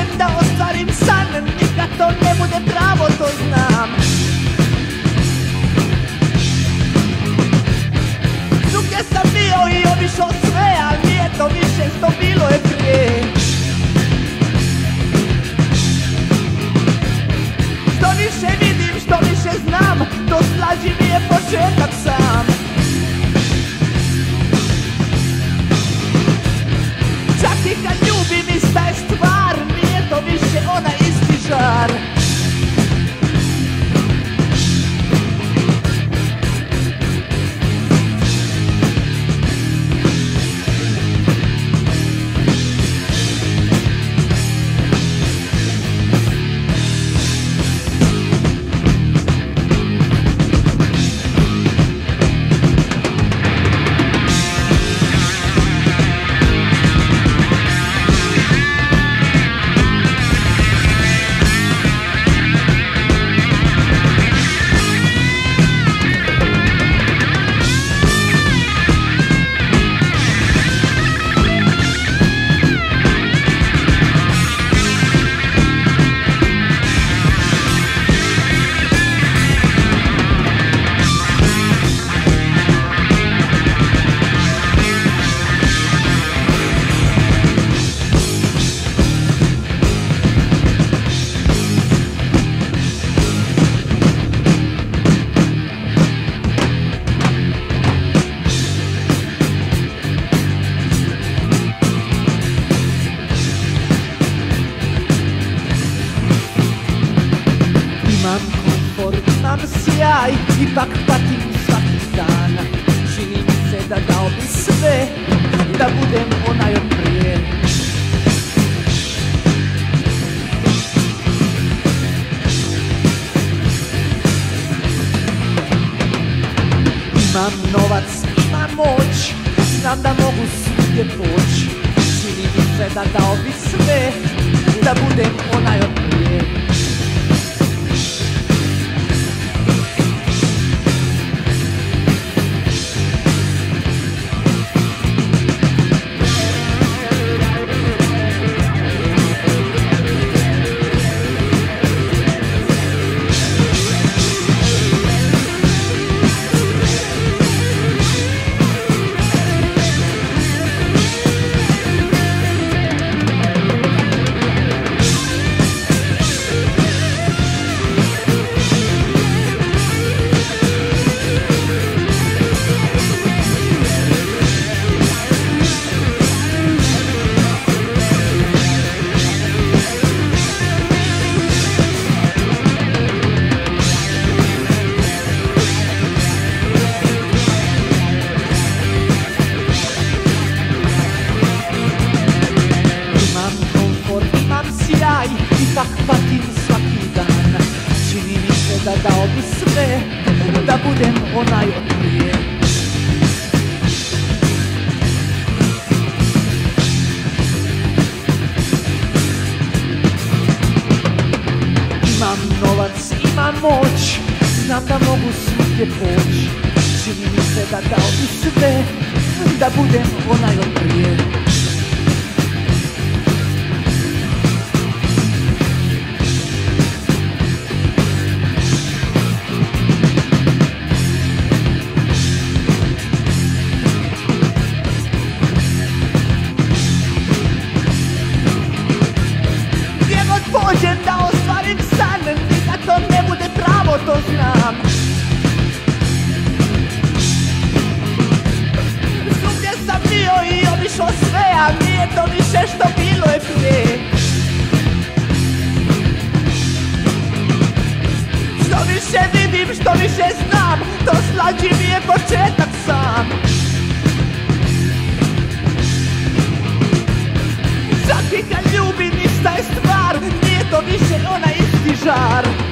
idem da ostvarim san Nikad to ne bude pravo, to znam. Drugdje sam bio i obišao sve Al nije to više što bilo je prije. Što više vidim, što više znam To slađi mi je početak sam. Ipak patim svaki dan. Čini mi se da dao bi sve Da budem onaj od prije. Imam novac, imam moć Znam da mogu svugdje poći Čini mi se da dao bi sve Da budem onaj od prije budem onaj od prije Imam novac, imam moć, znam da mogu svugdje poći Čini mi se da dao bi sve, da budem onaj od prije Slađi mi je početak sam. Čak i kad ljubim ista je stvar Nije to više onaj isti žar